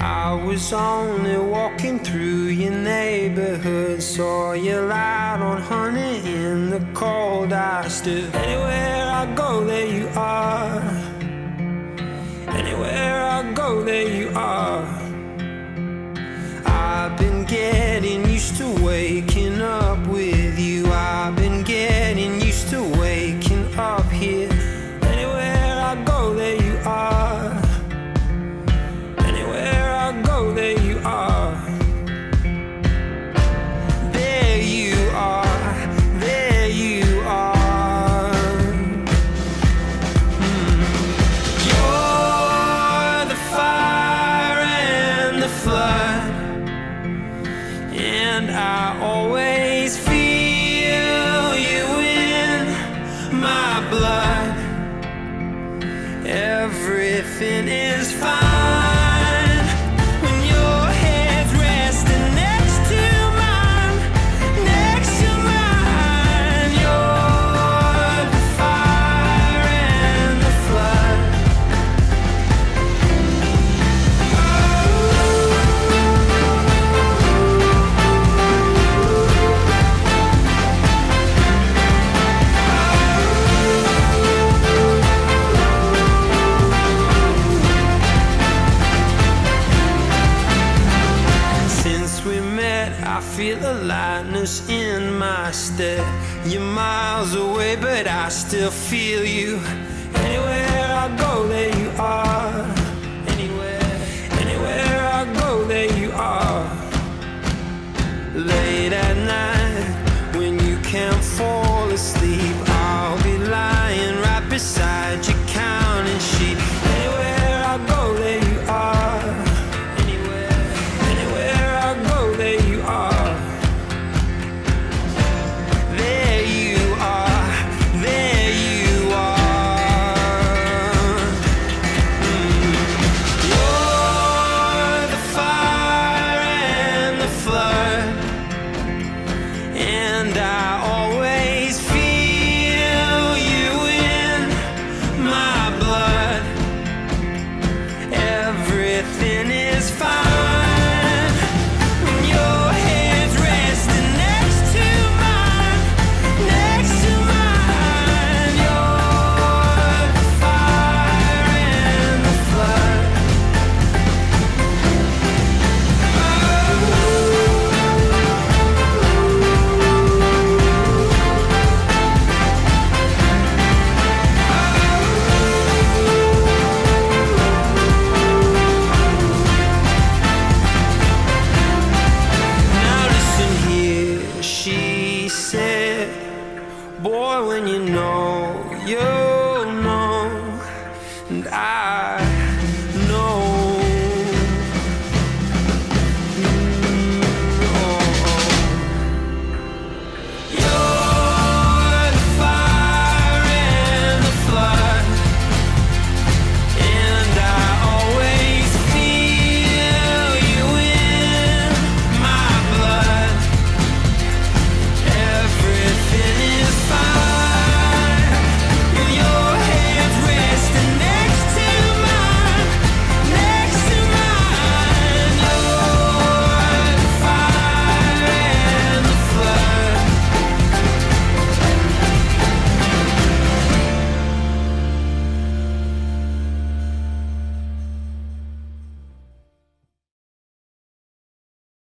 I was only walking through your neighborhood. Saw you light on honey in the cold. I stood anywhere I go, there you are. Anywhere I go, there you are. And I always feel you in my blood. Everything is fine feel a lightness in my step. You're miles away, but I still feel you. Anywhere I go, there you are. Anywhere, anywhere I go, there you are. Late at night, when you can't fall asleep, I'll be lying right beside you, Everything is fine you know you're